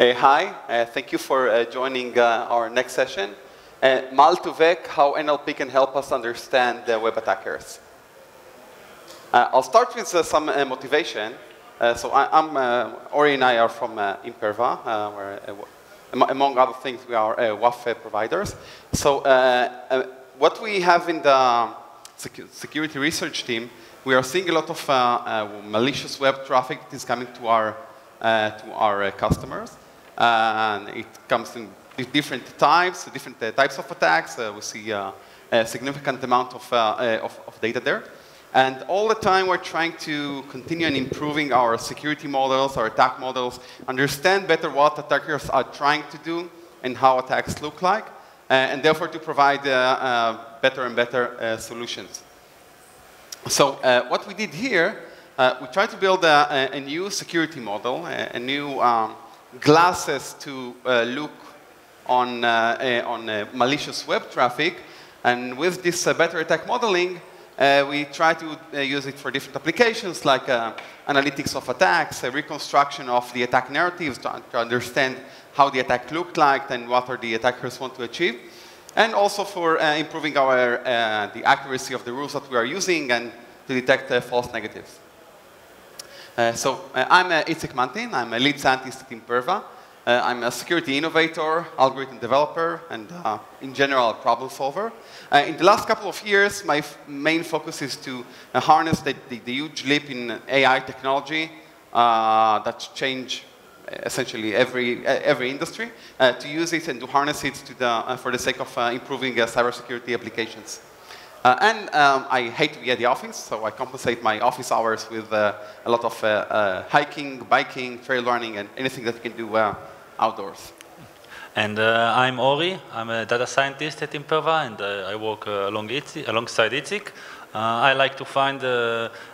Uh, hi, uh, thank you for uh, joining uh, our next session. Uh, Mal2Vec, how NLP can help us understand web attackers. Uh, I'll start with uh, some uh, motivation. Uh, so I, am Ori and I are from Imperva, where among other things we are WAF providers. So what we have in the security research team, we are seeing a lot of malicious web traffic that is coming to our to our customers. And it comes in different types, different uh, types of attacks. Uh, we see uh, a significant amount of, of, of, data there. And all the time we're trying to continue and improving our security models, our attack models, understand better what attackers are trying to do and how attacks look like, and therefore to provide better and better solutions. So what we did here, we tried to build a, a new security model, a, a new um, glasses to uh, look on, uh, on uh, malicious web traffic. And with this better attack modeling, we try to use it for different applications like analytics of attacks, a reconstruction of the attack narratives to, to understand how the attack looked like and what are the attackers want to achieve and also for uh, improving our, uh, the accuracy of the rules that we are using and to detect uh, false negatives. Uh, so uh, I'm uh, Itsik Mantin. I'm a lead scientist at Imperva. Uh, I'm a security innovator, algorithm developer, and uh, in general, a problem solver. Uh, in the last couple of years, my main focus is to uh, harness the, the, the, huge leap in AI technology that change essentially every, every industry, to use it and to harness it the, for the sake of improving cybersecurity applications. Uh, and um, I hate to be at the office, so I compensate my office hours with uh, a lot of uh, uh hiking, biking, trail running, and anything that you can do uh, outdoors. And uh, I'm Ori. I'm a data scientist at Imperva, and I work along Itsik, alongside Itsik. I like to find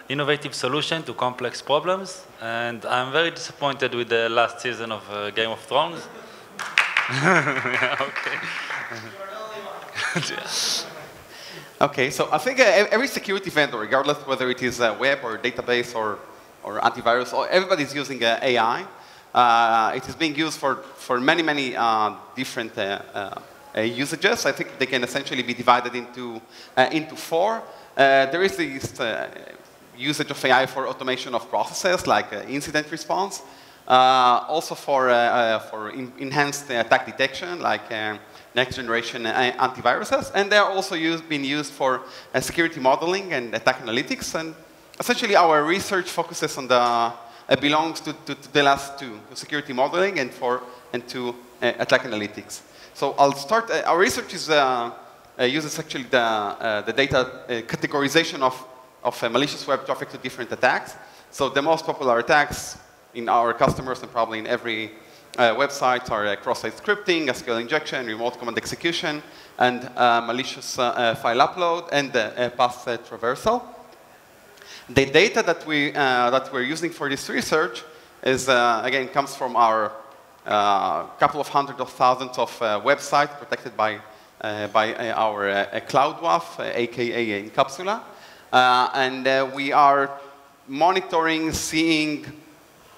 innovative solution to complex problems, and I'm very disappointed with the last season of Game of Thrones. yeah, okay. Okay, so I think uh, every security vendor, regardless whether it is a web or database or, or antivirus, or everybody's using uh, AI. Uh, it is being used for, for many, many uh, different uh, usages. I think they can essentially be divided into, into four. there is this usage of AI for automation of processes, like incident response. Also for, for enhanced attack detection, like next generation antiviruses. And they're also used, being used for uh, security modeling and attack analytics. And essentially, our research focuses on the, uh, belongs to, to, to, the last two, security modeling and, for, and to uh, attack analytics. So I'll start, uh, our research is, uh, uh, uses actually the, the data categorization of, of malicious web traffic to different attacks. So the most popular attacks in our customers and probably in every uh, websites are uh, cross-site scripting, SQL injection, remote command execution, and uh, malicious uh, uh, file upload, and uh, path traversal. The data that, we, that we're using for this research is, again, comes from our couple of hundred of thousands of websites protected by, by our Cloud WAF, aka Incapsula. and we are monitoring, seeing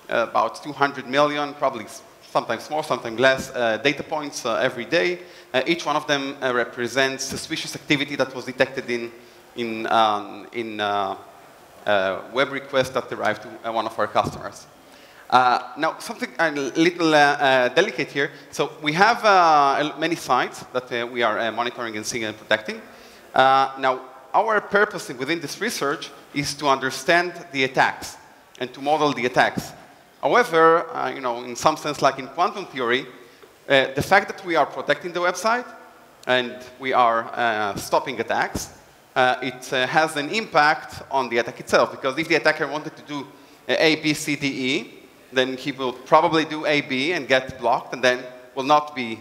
about 200 million, probably sometimes more, sometimes less, uh, data points uh, every day. Uh, each one of them uh, represents suspicious activity that was detected in, in, um, in uh, uh, web requests that arrived to one of our customers. now, something a little delicate here. So we have many sites that we are monitoring and seeing and protecting. now, our purpose within this research is to understand the attacks and to model the attacks. However, uh, you know, in some sense, like in quantum theory, uh, the fact that we are protecting the website and we are uh, stopping attacks, uh, it uh, has an impact on the attack itself. Because if the attacker wanted to do uh, A, B, C, D, E, then he will probably do A, B and get blocked, and then will not be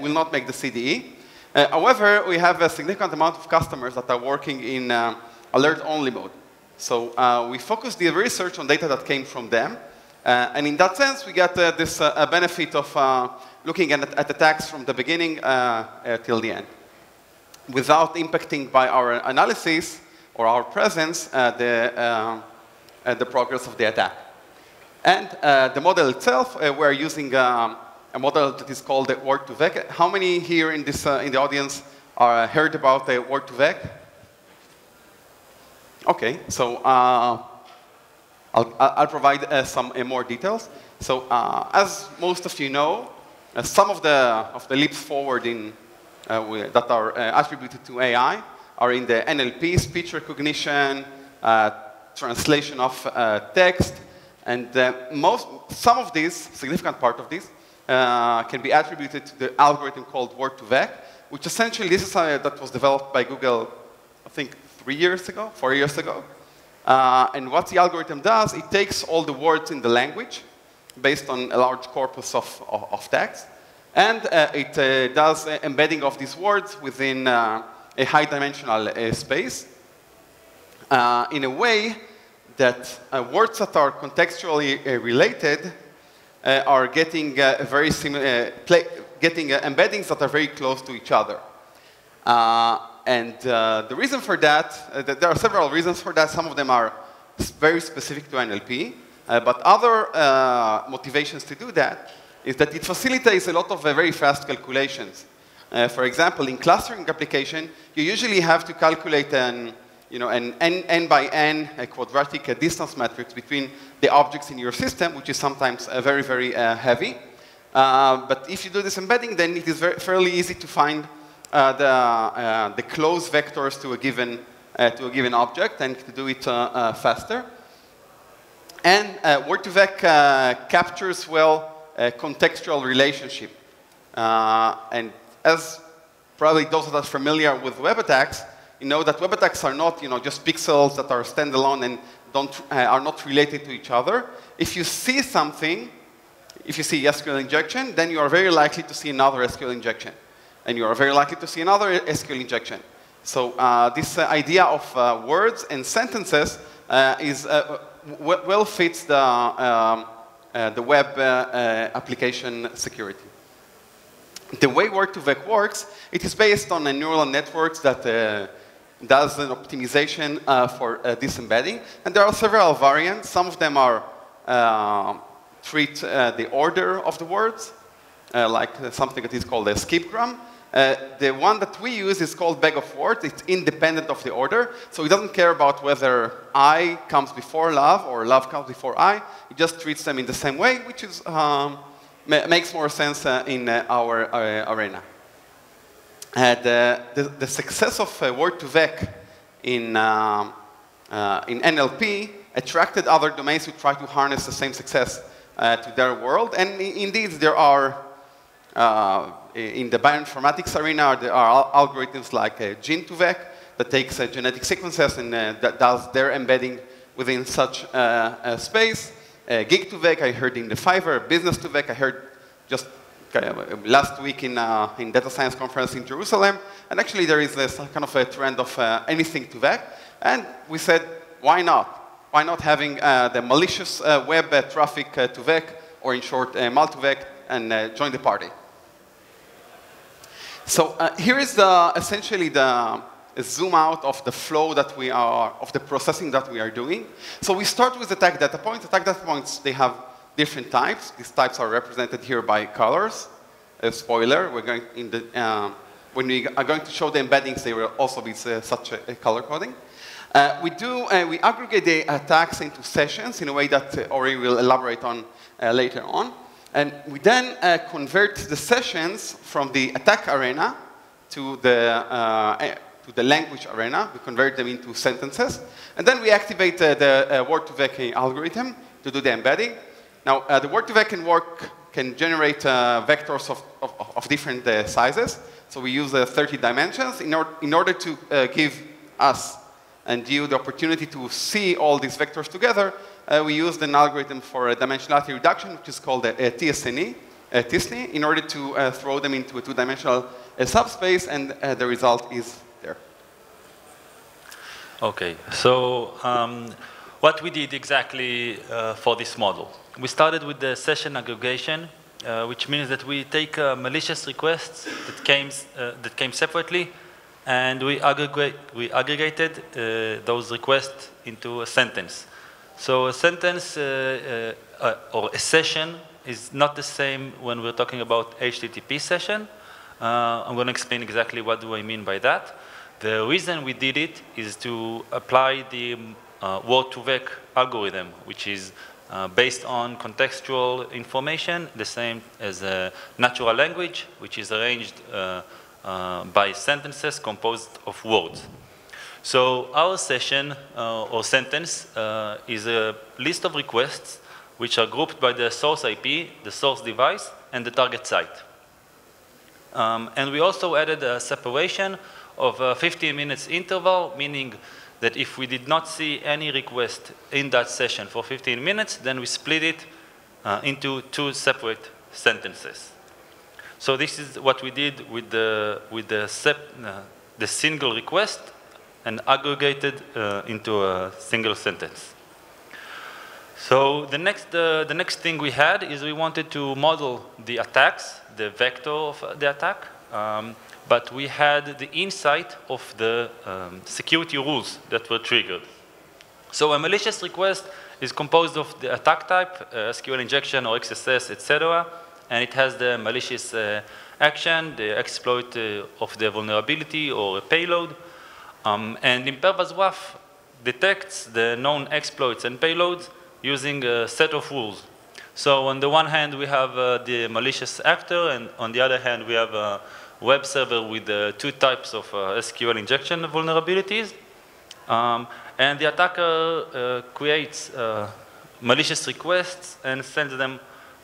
will not make the CDE. however, we have a significant amount of customers that are working in alert-only mode. So we focus the research on data that came from them, and in that sense, we get uh, this uh, benefit of uh, looking at, at attacks from the beginning uh, uh, till the end, without impacting by our analysis or our presence the, the progress of the attack. And uh, the model itself, uh, we're using um, a model that is called the Word2Vec. How many here in, this, uh, in the audience are heard about the Word2Vec? Okay, so uh, I'll, I'll, provide uh, some uh, more details. So as most of you know, some of the, of the leaps forward in, that are attributed to AI are in the NLP, speech recognition, translation of text, and uh, most, some of these, significant part of this, uh, can be attributed to the algorithm called Word2Vec, which essentially this is uh, that was developed by Google, I think, three years ago, four years ago. Uh, and what the algorithm does, it takes all the words in the language based on a large corpus of, of, of text, and uh, it uh, does embedding of these words within a high-dimensional space in a way that uh, words that are contextually uh, related uh, are getting uh, very similar, uh, getting uh, embeddings that are very close to each other. And the reason for that, there are several reasons for that. Some of them are very specific to NLP, but other motivations to do that is that it facilitates a lot of very fast calculations. for example, in clustering application, you usually have to calculate an you know, an n, n by n a quadratic a distance matrix between the objects in your system, which is sometimes uh, very, very uh, heavy. Uh, but if you do this embedding, then it is very, fairly easy to find uh, the, uh, the close vectors to a given, uh, to a given object and to do it faster. And Word2Vec captures well a contextual relationship. and as probably those that are familiar with web attacks, you know that web attacks are not you know, just pixels that are standalone and don't, uh, are not related to each other. If you see something, if you see SQL injection, then you are very likely to see another SQL injection. And you are very likely to see another SQL injection. So uh, this uh, idea of uh, words and sentences uh, is uh, well fits the, um, the web application security. The way Word2Vec works, it is based on a neural networks that does an optimization uh, for uh, this embedding. And there are several variants. Some of them are uh, treat uh, the order of the words, uh, like something that is called a skipgram. Uh, the one that we use is called bag of words. It's independent of the order. So it doesn't care about whether I comes before love or love comes before I. It just treats them in the same way, which is, um, ma makes more sense in our arena. Uh, the, the, the, success of uh, Word2Vec in, uh, uh in NLP attracted other domains who try to harness the same success uh, to their world. And indeed, there are, uh, in the bioinformatics arena, there are algorithms like uh, Gene2Vec that takes genetic sequences and that does their embedding within such a space. Gig2Vec, I heard in the Fiverr, Business2Vec, I heard just last week in, uh, in data science conference in Jerusalem, and actually there is this kind of a trend of uh, anything to VEC, and we said, why not? Why not having uh, the malicious uh, web uh, traffic uh, to VEC, or in short, uh, Mal2Vec, and join the party. So here is the, essentially the zoom out of the flow that we are, of the processing that we are doing. So we start with attack data points. Attack data points, they have different types. These types are represented here by colors. A spoiler, we're going in the, um, when we are going to show the embeddings, they will also be uh, such a, a, color coding. Uh, we do, uh, we aggregate the attacks into sessions in a way that uh, Ori will elaborate on uh, later on. And we then uh, convert the sessions from the attack arena to the, eh, to the language arena. We convert them into sentences. And then we activate the Word2Vec algorithm to do the embedding. Now, uh, the Word2Vec can work, can generate uh, vectors of, of, of different uh, sizes. So we use uh, 30 dimensions in, or, in order to uh, give us and you the opportunity to see all these vectors together. Uh, we used an algorithm for a dimensionality reduction, which is called a, a TSNE, a TSNE, in order to throw them into a two-dimensional subspace, and the result is there. Okay, so um, what we did exactly for this model we started with the session aggregation, uh, which means that we take uh, malicious requests that came, uh, that came separately, and we, aggregate, we aggregated uh, those requests into a sentence. So a sentence uh, uh, or a session is not the same when we're talking about HTTP session. Uh, I'm going to explain exactly what do I mean by that. The reason we did it is to apply the uh, Word2Vec algorithm, which is uh, based on contextual information, the same as natural language, which is arranged uh, by sentences composed of words. So our session uh, or sentence uh, is a list of requests which are grouped by the source IP, the source device, and the target site. Um, and we also added a separation of a 15 minutes interval, meaning that if we did not see any request in that session for 15 minutes, then we split it uh, into two separate sentences. So this is what we did with the, with the, sep, uh, the single request and aggregated uh, into a single sentence. So the next, uh, the next thing we had is we wanted to model the attacks, the vector of the attack, um, but we had the insight of the um, security rules that were triggered. So a malicious request is composed of the attack type, uh, SQL injection or XSS, etc., and it has the malicious uh, action, the exploit uh, of the vulnerability or a payload. Um, and Imperva's WAF detects the known exploits and payloads using a set of rules. So on the one hand, we have uh, the malicious actor, and on the other hand, we have a web server with uh, two types of uh, SQL injection vulnerabilities. Um, and the attacker uh, creates malicious requests and sends them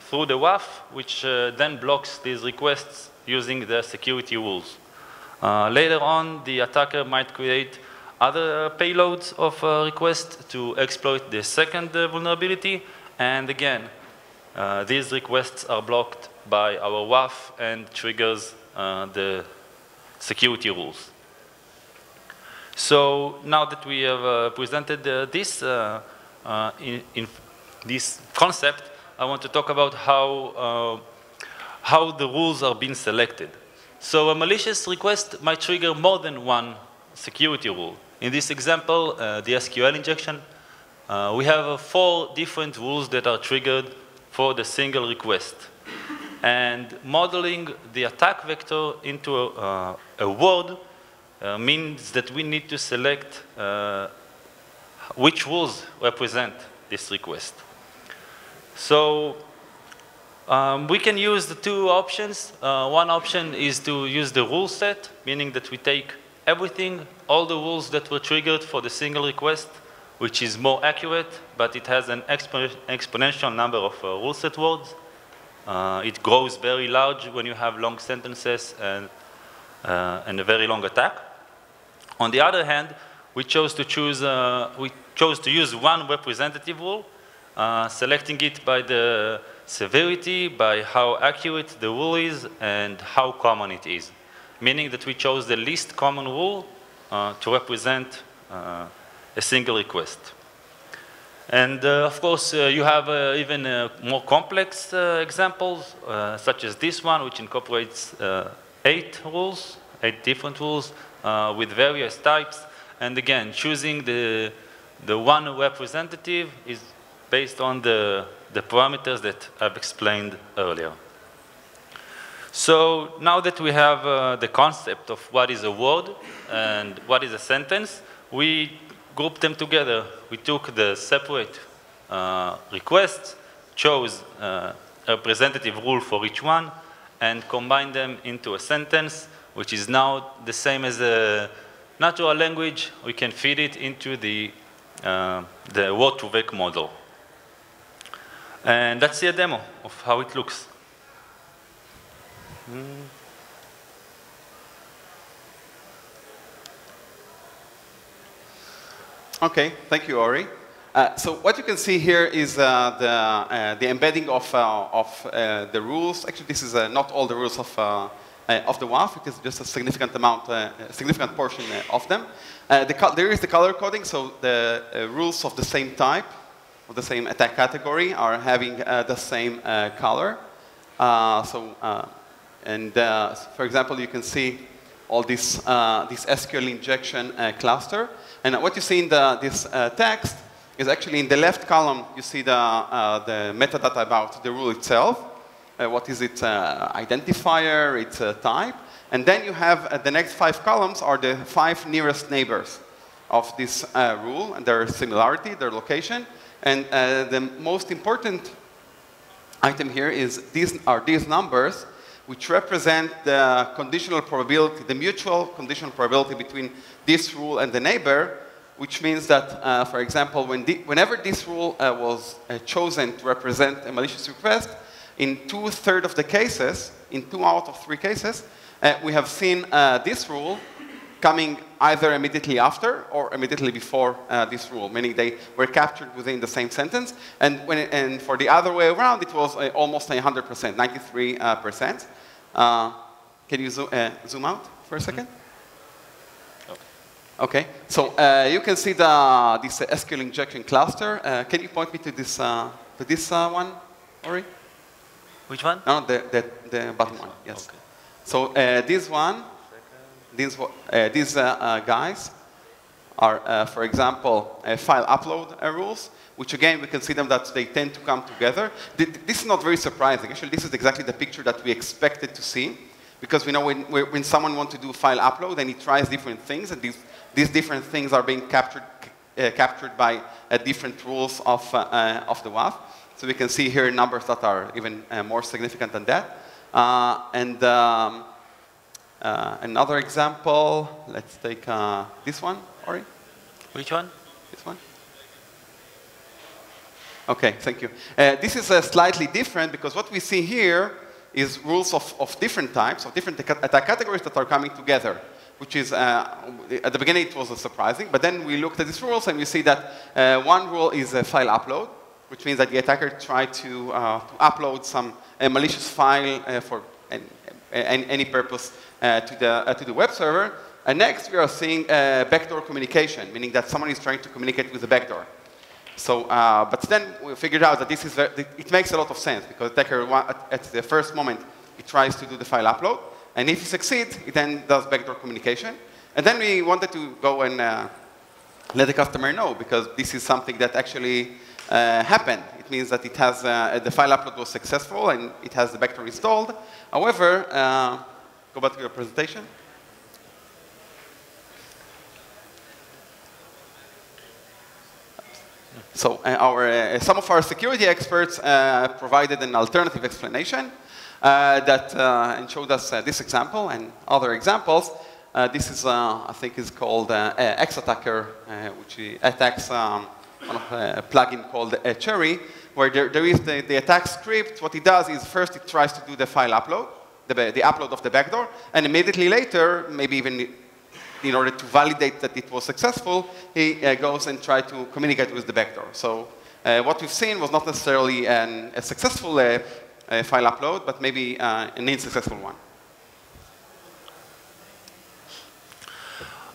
through the WAF, which uh, then blocks these requests using the security rules. later on, the attacker might create other payloads of uh, to exploit the second uh, vulnerability. And again, uh, these requests are blocked by our WAF and triggers uh, the security rules. So now that we have uh, presented uh, this in, in, this concept, I want to talk about how, how the rules are being selected. So a malicious request might trigger more than one security rule. In this example, uh, the SQL injection, uh, we have uh, four different rules that are triggered for the single request. And modeling the attack vector into a, a word uh, means that we need to select uh, which rules represent this request. So um, we can use the two options. Uh, one option is to use the rule set, meaning that we take everything, all the rules that were triggered for the single request, which is more accurate, but it has an expo exponential number of uh, rule set words. Uh, it grows very large when you have long sentences and, uh, and a very long attack. On the other hand, we chose to choose, uh, we chose to use one representative rule, selecting it by the severity, by how accurate the rule is, and how common it is meaning that we chose the least common rule uh, to represent uh, a single request. And uh, of course, uh, you have uh, even uh, more complex examples, such as this one, which incorporates eight rules, eight different rules with various types. And again, choosing the, the one representative is based on the, the parameters that I've explained earlier. So now that we have uh, the concept of what is a word and what is a sentence, we grouped them together. We took the separate uh, requests, chose uh, a representative rule for each one, and combined them into a sentence, which is now the same as a natural language. We can feed it into the, uh, the Word2Vec model. And let's see a demo of how it looks. Mm. Okay, thank you, Ori. Uh, so what you can see here is uh, the, uh, the embedding of, uh, of uh, the rules. Actually, this is uh, not all the rules of, of the WAF, it is just a significant amount, a significant portion of them. The there is the color coding, so the rules of the same type, of the same attack category, are having the same color. so and uh, for example, you can see all this, uh, this SQL injection uh, cluster. And what you see in the, this uh, text is actually in the left column, you see the, uh, the metadata about the rule itself. Uh, what is its uh, identifier, its uh, type. And then you have uh, the next five columns are the five nearest neighbors of this rule and their similarity, their location. And the most important item here is these are these numbers which represent the conditional probability, the mutual conditional probability between this rule and the neighbor, which means that, uh, for example, when whenever this rule uh, was uh, chosen to represent a malicious request, in two-thirds of the cases, in two out of three cases, uh, we have seen uh, this rule coming either immediately after or immediately before uh, this rule, meaning they were captured within the same sentence. And, when it, and for the other way around, it was almost 100%, 93%. can you zo zoom out for a second? Okay, so uh, you can see the, this uh, SQL injection cluster. Uh, can you point me to this, uh, to this uh, one, Ori? Which one? No, the, the, the bottom one, yes. Okay. So uh, this one, these, these guys are, for example, file upload rules, which again, we can see them that they tend to come together. This is not very surprising. Actually, this is exactly the picture that we expected to see because we know when, when someone wants to do file upload and he tries different things and these these different things are being captured, uh, captured by uh, different rules of, uh, uh, of the WAF. So we can see here numbers that are even uh, more significant than that. and um, another example, let's take this one, Ori. Which one? This one. Okay, thank you. Uh, this is uh, slightly different because what we see here is rules of, of different types, of different attack categories that are coming together which is, uh, at the beginning it was surprising, but then we looked at these rules and we see that uh, one rule is a file upload, which means that the attacker tried to, uh, to upload some malicious file uh, for any, any purpose uh, to, the, uh, to the web server. And next we are seeing backdoor communication, meaning that someone is trying to communicate with the backdoor. So, but then we figured out that this is very, it makes a lot of sense because attacker, at, the first moment, it tries to do the file upload. And if it succeeds, it then does backdoor communication. And then we wanted to go and uh, let the customer know, because this is something that actually uh, happened. It means that it has, uh, the file upload was successful and it has the backdoor installed. However, uh, go back to your presentation. So uh, our, uh, some of our security experts provided an alternative explanation. Uh, that uh, and showed us uh, this example and other examples. this is, I think, is called X-Attacker, which attacks um, a plugin called Cherry, where there, there is the, the attack script. What it does is first it tries to do the file upload, the, the upload of the backdoor, and immediately later, maybe even in order to validate that it was successful, he uh, goes and tries to communicate with the backdoor. So uh, what we've seen was not necessarily an, a successful uh, file upload, but maybe uh, an unsuccessful one.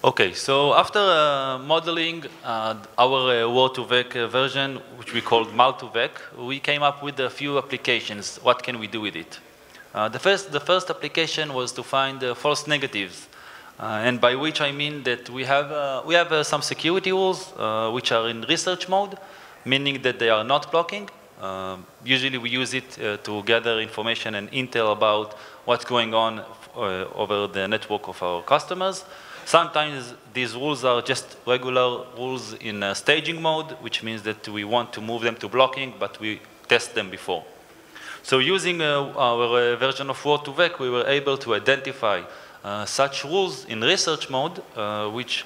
Okay, so after uh, modeling uh, our uh, Word2Vec uh, version, which we called Mal2Vec, we came up with a few applications. What can we do with it? Uh, the, first, the first application was to find uh, false negatives. and by which I mean that we have, we have some security rules which are in research mode, meaning that they are not blocking, usually we use it uh, to gather information and intel about what's going on uh, over the network of our customers. Sometimes these rules are just regular rules in uh, staging mode, which means that we want to move them to blocking, but we test them before. So using uh, our uh, version of Word2Vec, we were able to identify uh, such rules in research mode, which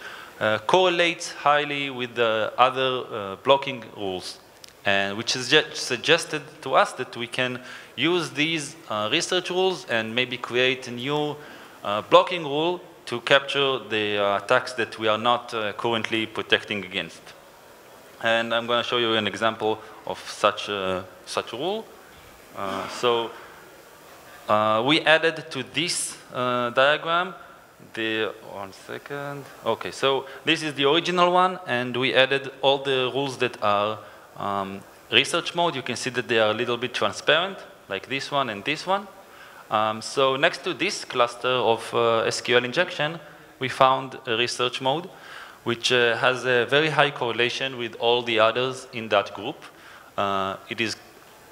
correlates highly with the other blocking rules and which is suggested to us that we can use these research rules and maybe create a new blocking rule to capture the uh, attacks that we are not uh, currently protecting against. And I'm going to show you an example of such such a rule. Uh, so uh, we added to this diagram the, one second, okay, so this is the original one and we added all the rules that are um, research mode, you can see that they are a little bit transparent, like this one and this one. Um, so next to this cluster of uh, SQL injection, we found a research mode, which uh, has a very high correlation with all the others in that group. Uh, it is,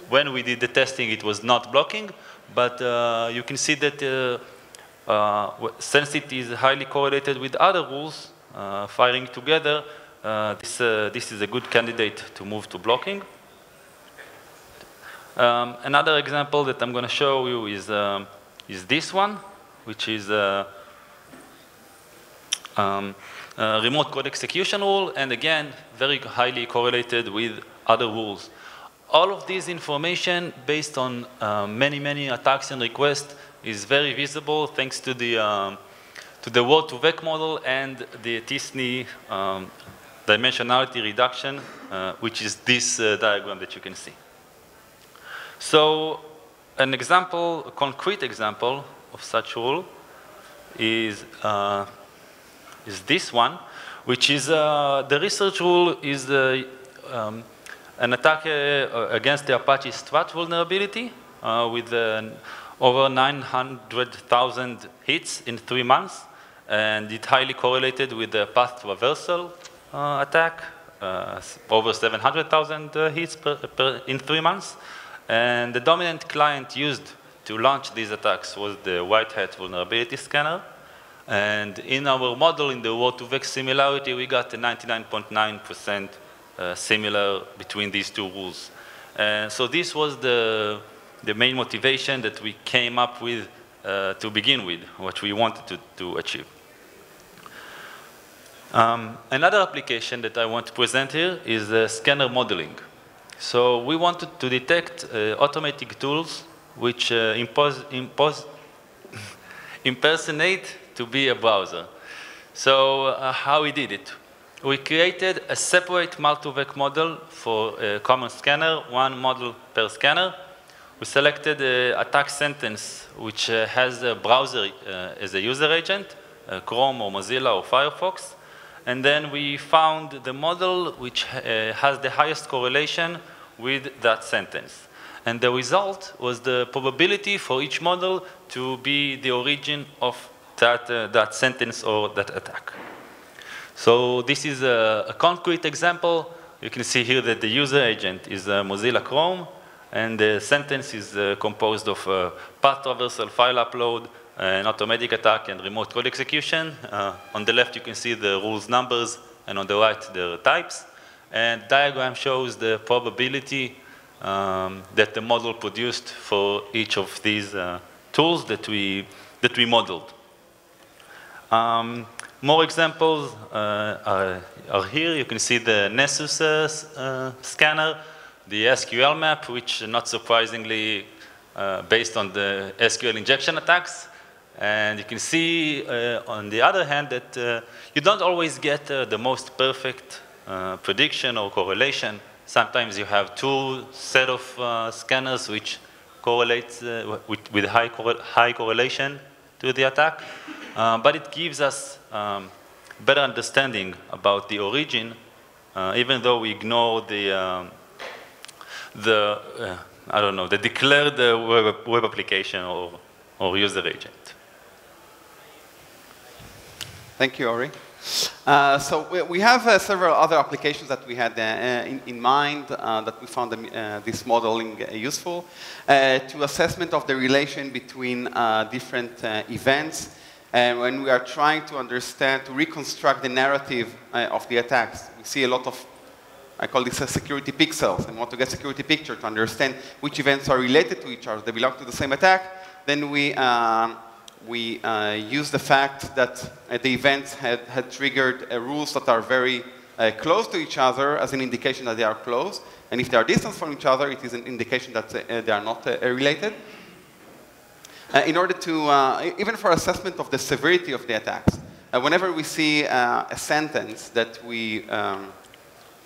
when we did the testing, it was not blocking, but uh, you can see that uh, uh, since it is highly correlated with other rules, uh, firing together, this, this is a good candidate to move to blocking. Um, another example that I'm going to show you is, um, is this one, which is um, uh, remote code execution rule, and again, very highly correlated with other rules. All of this information based on uh, many, many attacks and requests is very visible thanks to the, um, to the Word2Vec model and the t-SNE um, dimensionality reduction, uh, which is this uh, diagram that you can see. So an example, a concrete example of such rule is uh, is this one, which is uh, the research rule is uh, um, an attack uh, against the Apache Struts vulnerability uh, with uh, over 900,000 hits in three months, and it highly correlated with the path traversal uh, attack, over 700,000 hits per, per, in three months. And the dominant client used to launch these attacks was the White Hat vulnerability scanner. And in our model, in the Word2Vec similarity, we got a 99.9% uh, similar between these two rules. And so this was the, the main motivation that we came up with uh, to begin with, what we wanted to, to achieve. Um, another application that I want to present here is uh, scanner modeling. So we wanted to detect uh, automatic tools which uh, impose, impose impersonate to be a browser. So uh, how we did it? We created a separate Mal2Vec model for a common scanner, one model per scanner. We selected an attack sentence which uh, has a browser uh, as a user agent, uh, Chrome or Mozilla or Firefox. And then we found the model which uh, has the highest correlation with that sentence. And the result was the probability for each model to be the origin of that, uh, that sentence or that attack. So this is a, a, concrete example. You can see here that the user agent is uh, Mozilla Chrome, and the sentence is uh, composed of uh, path traversal, file upload, an automatic attack, and remote code execution. Uh, on the left, you can see the rules numbers, and on the right, the types. And diagram shows the probability um, that the model produced for each of these uh, tools that we, that we modeled. Um, more examples uh, are, are, here. You can see the Nessus uh, uh scanner, the sqlmap, which not surprisingly, uh, based on the SQL injection attacks. And you can see, uh, on the other hand, that you don't always get the most perfect prediction or correlation. Sometimes you have two set of scanners which correlates with, with high, high correlation to the attack. Uh, but it gives us um, better understanding about the origin, uh, even though we ignore the, um, the uh, I don't know, the declared uh, web, web application or, or user agent. Thank you, Ori. Uh, so we, we have uh, several other applications that we had uh, in, in, mind that we found this modeling useful to assessment of the relation between different events and when we are trying to understand, to reconstruct the narrative uh, of the attacks, we see a lot of, I call this a security pixels, and want to get a security picture to understand which events are related to each other, they belong to the same attack, then we, uh, we uh, use the fact that uh, the events had, had triggered uh, rules that are very uh, close to each other as an indication that they are close. And if they are distant from each other, it is an indication that they are not related. uh, in order to, uh, even for assessment of the severity of the attacks. Uh, whenever we see uh, a sentence that, we, um,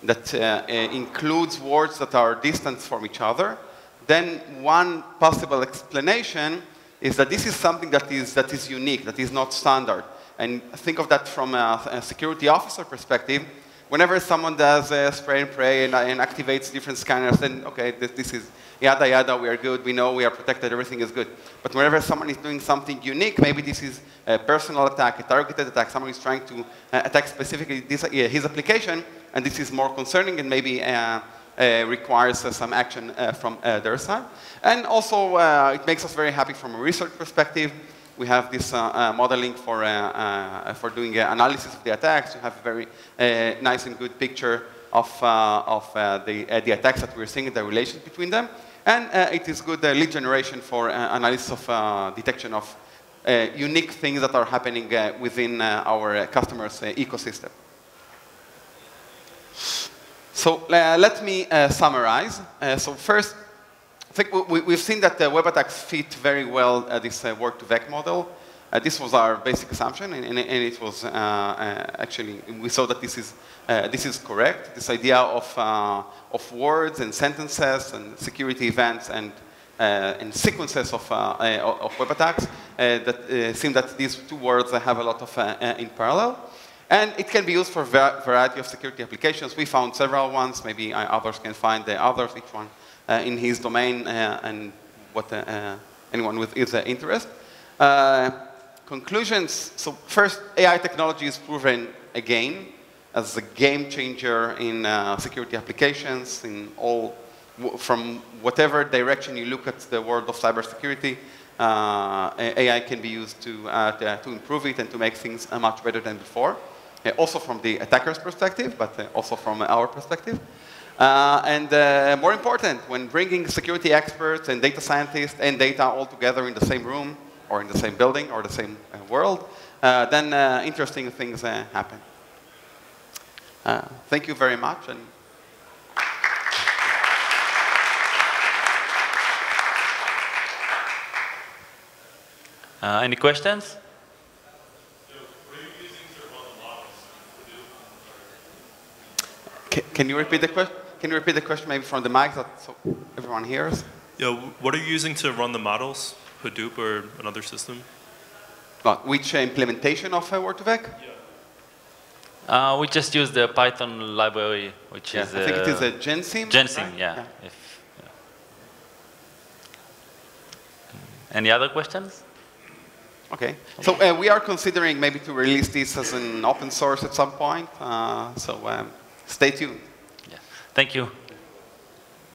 that uh, includes words that are distant from each other, then one possible explanation is that this is something that is, that is unique, that is not standard. And think of that from a, a security officer perspective. whenever someone does uh, spray and pray and, and, activates different scanners, then okay, this, this, is yada yada, we are good, we know we are protected, everything is good. But whenever someone is doing something unique, maybe this is a personal attack, a targeted attack, someone is trying to uh, attack specifically this, uh, his application, and this is more concerning and maybe uh, uh, requires uh, some action uh, from their side. And also, it makes us very happy from a research perspective. We have this modeling for, for doing analysis of the attacks. We have a very nice and good picture of, of the, the attacks that we're seeing, the relations between them. And it is good lead generation for analysis of detection of uh, unique things that are happening uh, within uh, our customers' ecosystem. So uh, let me uh, summarize. Uh, so first, I think we, have seen that the web attacks fit very well this Word2Vec model. This was our basic assumption, and, and it was actually, we saw that this is, this is correct. This idea of, of words and sentences and security events and uh, and sequences of, uh, uh, of web attacks that seem that these two words have a lot of in parallel. And it can be used for a variety of security applications. We found several ones. Maybe uh, others can find the others, each one uh, in his domain uh, and what uh, anyone with his uh, interest. Uh, conclusions. So first, AI technology is proven again as a game changer in security applications in all, from whatever direction you look at the world of cybersecurity. AI can be used to, to, to improve it and to make things much better than before. Uh, also from the attacker's perspective, but uh, also from our perspective. Uh, and uh, more important, when bringing security experts and data scientists and data all together in the same room or in the same building or the same uh, world, uh, then interesting things happen. thank you very much. And any questions? Can, can you repeat the question? Can you repeat the question maybe from the mic so everyone hears? Yeah, what are you using to run the models? Hadoop or another system? Well, which uh, implementation of uh, Word2Vec? Yeah. Uh, we just use the Python library, which yeah, is. I think it is a Gensim. Gensim, right? yeah. yeah. If, yeah. Any other questions? Okay. So uh, we are considering maybe to release this as an open source at some point. Uh, so um, stay tuned. Yeah. Thank you.